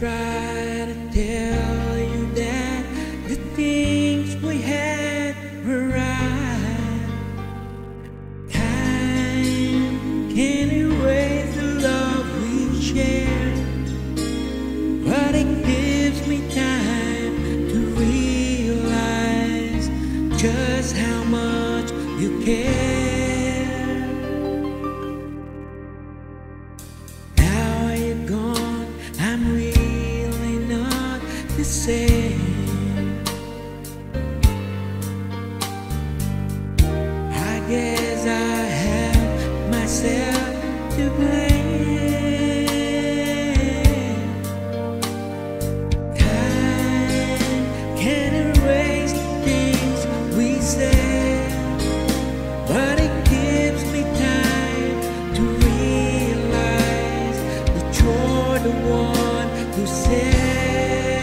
try to tell the same. I guess I have myself to blame. Time can erase things we said, but it gives me time to realize that you're the one who said.